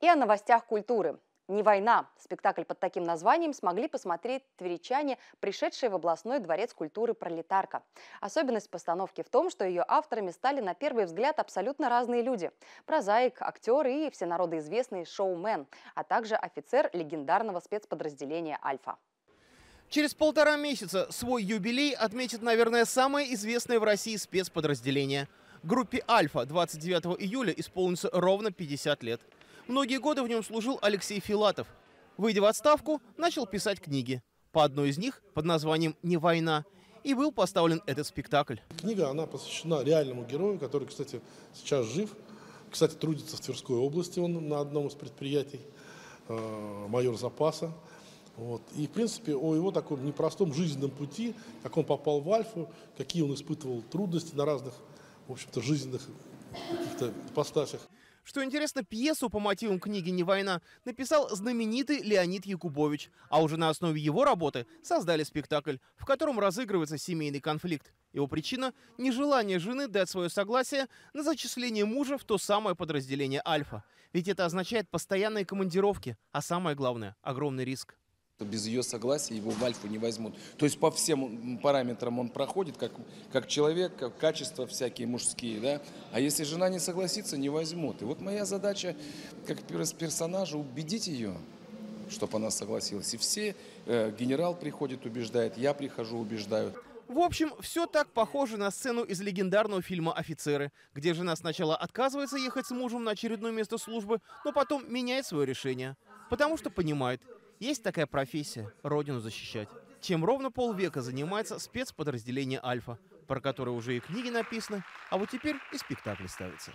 И о новостях культуры. «Не война». Спектакль под таким названием смогли посмотреть тверичане, пришедшие в областной дворец культуры «Пролетарка». Особенность постановки в том, что ее авторами стали на первый взгляд абсолютно разные люди. Прозаик, актер и всенародоизвестный шоумен, а также офицер легендарного спецподразделения «Альфа». Через полтора месяца свой юбилей отметит, наверное, самое известное в России спецподразделение. Группе «Альфа» 29 июля исполнится ровно 50 лет. Многие годы в нем служил Алексей Филатов. Выйдя в отставку, начал писать книги. По одной из них, под названием «Не война», и был поставлен этот спектакль. Книга, она посвящена реальному герою, который, кстати, сейчас жив. Кстати, трудится в Тверской области, он на одном из предприятий, э, майор запаса. Вот. И, в принципе, о его таком непростом жизненном пути, как он попал в Альфу, какие он испытывал трудности на разных, в общем-то, жизненных каких-то ипостасях. Что интересно, пьесу по мотивам книги «Не война» написал знаменитый Леонид Якубович, а уже на основе его работы создали спектакль, в котором разыгрывается семейный конфликт. Его причина – нежелание жены дать свое согласие на зачисление мужа в то самое подразделение «Альфа». Ведь это означает постоянные командировки, а самое главное – огромный риск. Без ее согласия его в Альфу не возьмут. То есть по всем параметрам он проходит, как, как человек, как качества всякие мужские. Да? А если жена не согласится, не возьмут. И вот моя задача, как персонажа, убедить ее, чтобы она согласилась. И все, э, генерал приходит, убеждает, я прихожу, убеждаю. В общем, все так похоже на сцену из легендарного фильма «Офицеры», где жена сначала отказывается ехать с мужем на очередное место службы, но потом меняет свое решение. Потому что понимает, есть такая профессия – родину защищать. Чем ровно полвека занимается спецподразделение «Альфа», про которое уже и книги написаны, а вот теперь и спектакли ставятся.